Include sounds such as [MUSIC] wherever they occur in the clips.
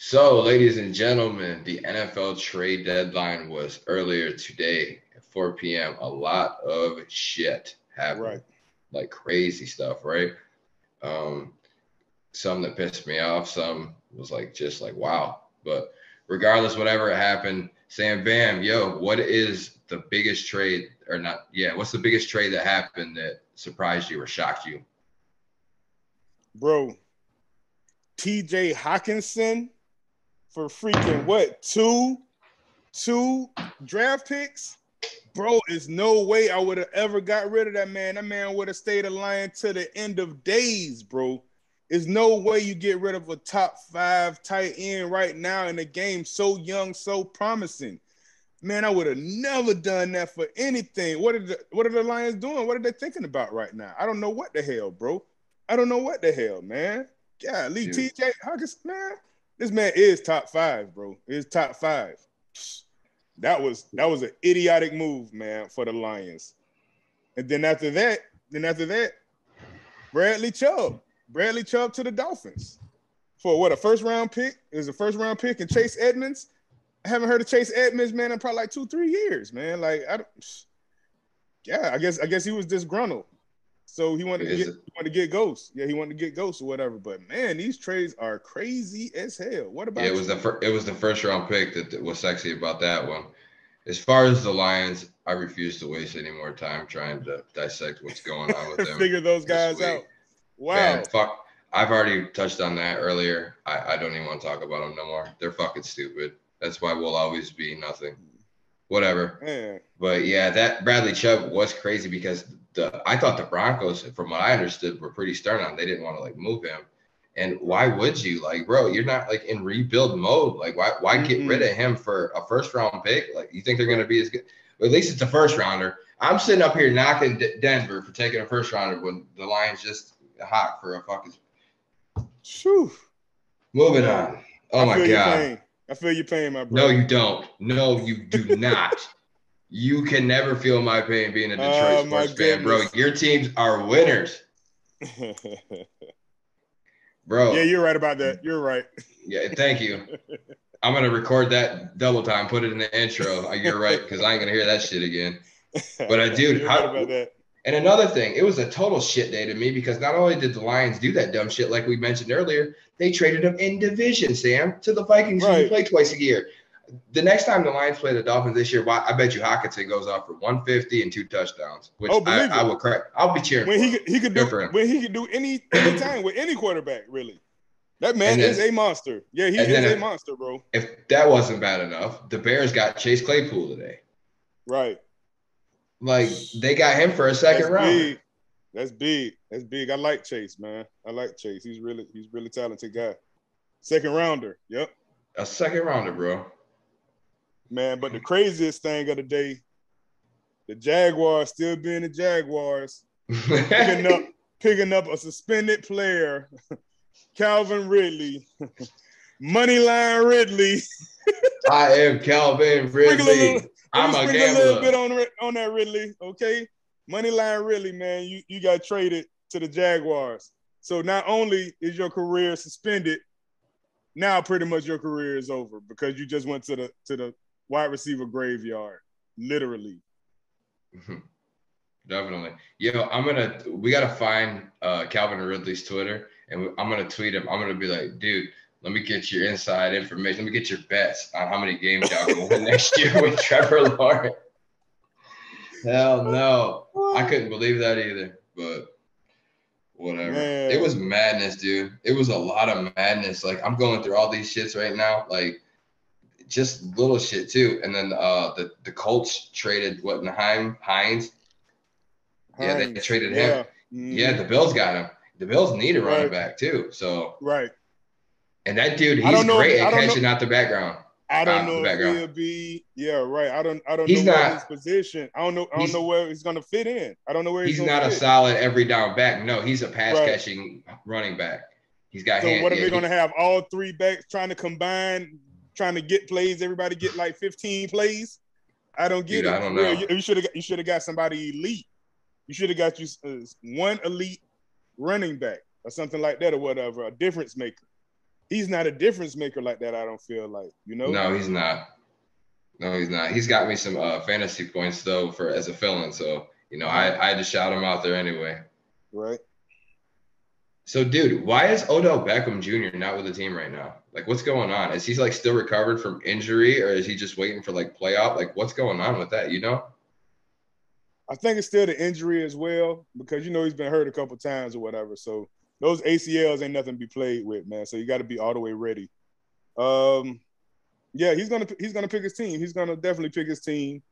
So, ladies and gentlemen, the NFL trade deadline was earlier today at 4 p.m. A lot of shit happened, Right. like crazy stuff, right? Um, some that pissed me off, some was like just like wow. But regardless, whatever happened, Sam Bam, yo, what is the biggest trade or not? Yeah, what's the biggest trade that happened that surprised you or shocked you? Bro, TJ Hockenson for freaking what? Two, two draft picks? Bro, there's no way I would have ever got rid of that man. That man would have stayed a lion to the end of days, bro. There's no way you get rid of a top five tight end right now in a game, so young, so promising. Man, I would have never done that for anything. What are the what are the Lions doing? What are they thinking about right now? I don't know what the hell, bro. I don't know what the hell, man. Yeah, Lee TJ Hawkins, man. This man is top five, bro. Is top five. That was that was an idiotic move, man, for the Lions. And then after that, then after that, Bradley Chubb, Bradley Chubb to the Dolphins for what a first round pick is a first round pick and Chase Edmonds. I haven't heard of Chase Edmonds, man, in probably like two, three years, man. Like I don't, yeah, I guess I guess he was disgruntled. So he wanted to get it- he wanted to get ghosts. Yeah, he wanted to get ghosts or whatever. But man, these trades are crazy as hell. What about Yeah, it was the fir- it was the first round pick that that was sexy about that one. As far as the Lions, I refuse to waste any more time trying to dissect what's going on with [LAUGHS] them. figure those guys out. Wow. Man, fuck. I've already touched on that earlier. I, I don't even want to talk about them no more. They're fucking stupid. That's why we'll always be nothing. Whatever. Man, But yeah, that Bradley Chubb was crazy because the I thought the Broncos, from what I understood, were pretty stern on. They didn't want to like move him. And why would you? Like, bro, you're not like in rebuild mode. Like, why why get Mhm. rid of him for a first round pick? Like, you think they're gonna be as good? Well, at least it's a first rounder. I'm sitting up here knocking D- Denver for taking a first rounder when the Lions just hot for a fucking. Phew. Moving on. Oh I my god. I feel your pain, my bro. No, you don't. No, you do not. [LAUGHS] You can never feel my pain being a Detroit Oh, sports fan, bro. Your teams are winners, [LAUGHS] bro. yeah, you're right about that. You're right. Yeah, thank you. I'm gonna record that double time, put it in the intro. Uh, You're right, because I ain't gonna hear that shit again. But I dude, you're how- right about that. And another thing, it was a total shit day to me because not only did the Lions do that dumb shit like we mentioned earlier, they traded him in division, Sam, to the Vikings who Right. play twice a year. The next time the Lions play the Dolphins this year, I bet you Hockenson goes off for 150 and two touchdowns, which Oh, I, I will crack. I'll be cheering. When he could, he could do when he could do any any time with any quarterback, really. That man then- is a monster. Yeah, he is a monster, bro. If that wasn't bad enough, the Bears got Chase Claypool today. Right. Like they got him for a second That's round. big. That's big. That's big. I like Chase, man. I like Chase. He's really he's really talented guy. Second rounder. Yep. A second rounder, bro. Man, but the craziest thing of the day, the Jaguars still being the Jaguars, picking up [LAUGHS] picking up a suspended player, [LAUGHS] Calvin Ridley, [LAUGHS] Moneyline Ridley. I am Calvin a Ridley. little- I'm a sprinkle a little bit on on that Ridley, okay? Moneyline Ridley, man, you you got traded to the Jaguars. So not only is your career suspended, now pretty much your career is over because you just went to the to the wide receiver graveyard, literally. Definitely. Yo, I'm gonna we gotta find uh Calvin Ridley's Twitter and I'm gonna tweet him. I'm gonna be like, dude, let me get your inside information. Let me get your bets on how many games y'all gonna win next year with [LAUGHS] Trevor Lawrence. Hell no. I [LAUGHS] couldn't believe that either, but whatever. Man. It was madness, dude. It was a lot of madness. Like I'm going through all these shits right now. Like just little shit too. And then uh the, the Colts traded what Nyheim Hines. Yeah, they traded yeah. him. Mhm. Yeah, the Bills got him. The Bills need a running Right. back too. So right. And that dude, he's great at don't know- catching out the background. I don't know if he'll be. Yeah, right. I don't. I don't He's know not- his position. I don't know. I don't know where he's gonna fit in. I don't know where he's, He's not a solid every down back. No, he's a pass Right. catching running back. He's got So hand. what are yeah, they going to have? All three backs trying to combine, trying to get plays. Everybody get like 15 plays. I don't get Dude, it. I don't know. You- You should have. You should have got somebody elite. You should have got you uh, one elite running back or something like that or whatever, a difference maker. He's not a difference maker like that. I don't feel like you know. No, he's not. No, he's not. He's got me some uh, fantasy points though for as a fill-in. So you know, I I had to shout him out there anyway. Right. So, dude, why is Odell Beckham Jr. not with the team right now? Like, what's going on? Is he like still recovered from injury, or is he just waiting for like playoff? Like, what's going on with that? You know? I think it's still the injury as well because you know he's been hurt a couple times or whatever. So those ACLs ain't nothing to be played with, man. So you got to be all the way ready. Um, yeah, he's gonna he's gonna pick his team. He's gonna definitely pick his team.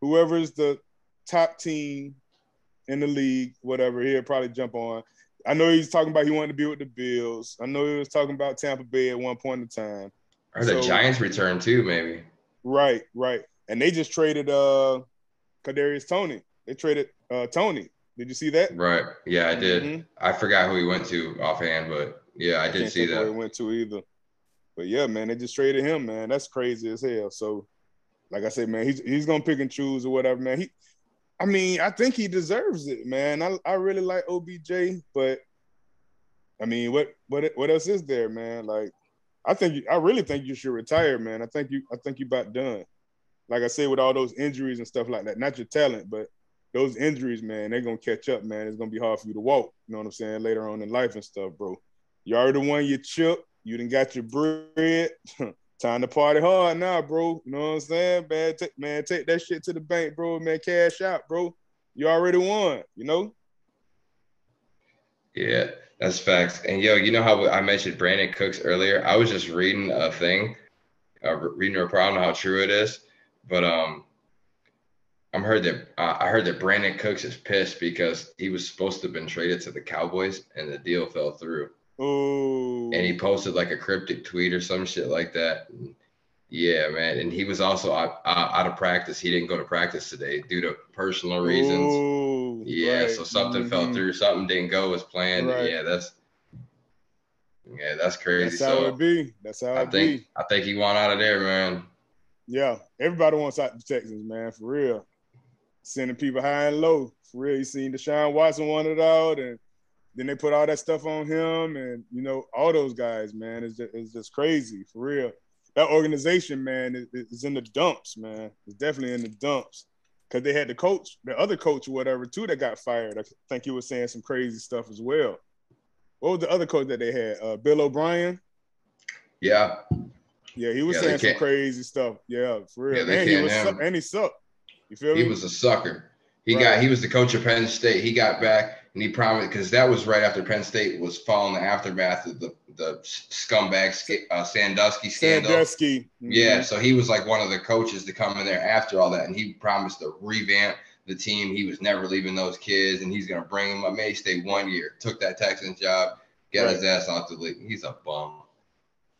Whoever's the top team in the league, whatever, he'll probably jump on. I know he's talking about he wanted to be with the Bills. I know he was talking about Tampa Bay at one point in time. Or the so, Giants return too, maybe. Right, right. And they just traded uh Kadarius Toney. They traded uh Toney. Did you see that? Right. Yeah, I did. Mm-hmm. I forgot who he went to offhand, but yeah, I, I did see that. Where he went to either. But yeah, man, they just traded him, man. That's crazy as hell. So, like I said, man, he's he's gonna pick and choose or whatever, man. He I mean, I think he deserves it, man. I, I really like OBJ, but I mean, what what what else is there, man? Like, I think I really think you should retire, man. I think you I think you about done. Like I said, with all those injuries and stuff like that, not your talent, but those injuries, man, they're gonna catch up, man. It's gonna be hard for you to walk. You know what I'm saying? Later on in life and stuff, bro. You already won your chip. You didn't got your bread. [LAUGHS] time to party hard now, bro. You know what I'm saying? Man, take, man, take that shit to the bank, bro. Man, cash out, bro. You already won, you know? Yeah, that's facts. And yo, you know how I mentioned Brandin Cooks earlier? I was just reading a thing, uh, reading a know how true it is, but um, I'm heard that uh, I heard that Brandin Cooks is pissed because he was supposed to have been traded to the Cowboys and the deal fell through. Oh. And he posted like a cryptic tweet or some shit like that. Yeah, man. And he was also out, out, of practice. He didn't go to practice today due to personal reasons. Ooh, yeah, right. so something mm-hmm. fell through. Something didn't go as planned. Right. Yeah, that's yeah, that's crazy. That's how so it be. That's how I think, be. I think he want out of there, man. Yeah, everybody wants out the Texans, man, for real. Sending people high and low. For real. You seen Deshaun Watson wanted out and then they put all that stuff on him, and you know all those guys, man. It's just, it's just crazy for real. That organization, man, is, is in the dumps, man. It's definitely in the dumps because they had the coach, the other coach or whatever, too, that got fired. I think he was saying some crazy stuff as well. What was the other coach that they had? Uh, Bill O'Brien. Yeah. Yeah, he was yeah, saying some crazy stuff. Yeah, for real. Yeah, and he was su- and he sucked. You feel he me? Was a sucker. He right. got he was the coach of Penn State. He got back and he promised because that was right after Penn State was following the aftermath of the the scumbag uh, Sandusky scandal. Sandusky. Mm-hmm. Yeah, so he was like one of the coaches to come in there after all that, and he promised to revamp the team. He was never leaving those kids, and he's gonna bring them up. May stay one year. Took that Texans job, got right. his ass off the league. He's a bum.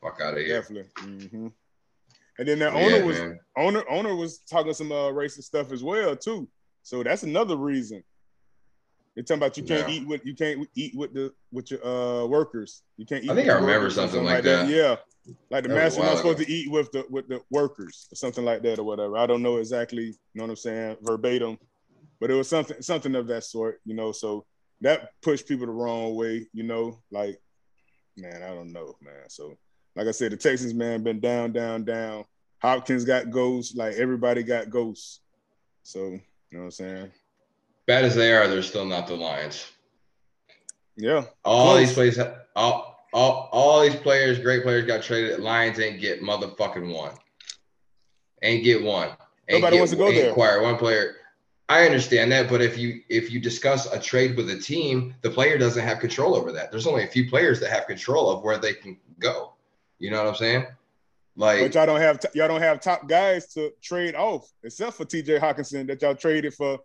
Fuck out of here. Definitely. Mm-hmm. And then that owner yeah, was man. owner owner was talking some uh, racist stuff as well too. So that's another reason they're talking about you can't yeah. eat with you can't eat with the with your uh workers. You can't eat. I think I remember something, something, like that. that. Yeah, like the that master not supposed to eat with the with the workers or something like that or whatever. I don't know exactly. You know what I'm saying verbatim, but it was something something of that sort. You know, so that pushed people the wrong way. You know, like man, I don't know, man. So like I said, the Texans man been down, down, down. Hopkins got ghosts. Like everybody got ghosts. So you know what I'm saying bad as they are, they're still not the Lions. Yeah. All these players, all, all, all these players, great players, got traded. Lions ain't get motherfucking one. Ain't get one. Ain't Nobody get, wants to go there. Acquire one player. I understand that, but if you if you discuss a trade with a team, the player doesn't have control over that. There's only a few players that have control of where they can go. You know what I'm saying? Like, but y'all don't have t- y'all don't have top guys to trade off, except for T.J. Hockenson that y'all traded for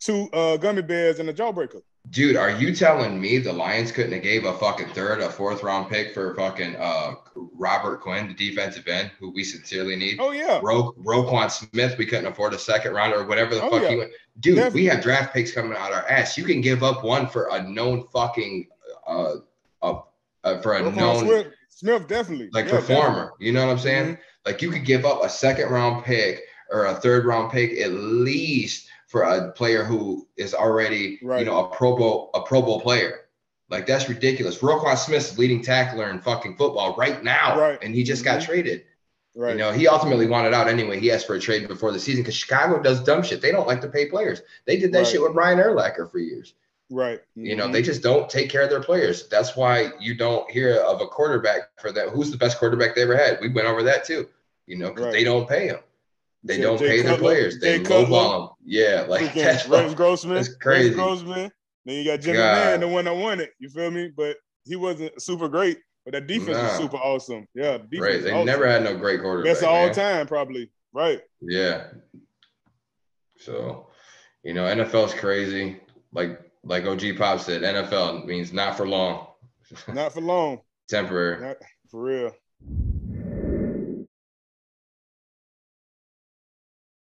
two uh, gummy bears and a jawbreaker. Dude, are you telling me the Lions couldn't have gave a fucking third, a fourth round pick for fucking uh, Robert Quinn, the defensive end, who we sincerely need? Oh yeah. Ro- Roquan Smith, we couldn't afford a second rounder or whatever the oh, fuck yeah. he went. Dude, Definitely. we have draft picks coming out our ass. You can give up one for a known fucking uh, uh, uh for a Roquan known Smith, Smith definitely like yeah, performer. Definitely. You know what I'm saying? Mm-hmm. Like you could give up a second round pick or a third round pick at least for a player who is already, right. you know, a Pro Bowl, a Pro Bowl player. Like that's ridiculous. Roquan Smith's leading tackler in fucking football right now, Right. and he just got Mhm. traded. Right. You know, he ultimately wanted out anyway. He asked for a trade before the season because Chicago does dumb shit. They don't like to pay players. They did that Right. shit with Ryan Urlacher for years. Right. You know, Mhm. they just don't take care of their players. That's why you don't hear of a quarterback for that. Who's the best quarterback they ever had? We went over that too. You know, because Right. they don't pay them. They Jay- don't Jay pay their players. They Jay Cutler. lowball them. Yeah, like Freaking [LAUGHS] that's Rex Grossman. that's crazy. Rex Grossman. Then you got Jimmy. Man, the one that won it. You feel me? But he wasn't super great. But that defense was super awesome. Yeah, defense right. They awesome. never had no great quarterback. of all man. time, probably. Right. Yeah. So, you know, NFL is crazy. Like like OG Pop said, NFL means not for long, Not for long. [LAUGHS] temporary. Not for real.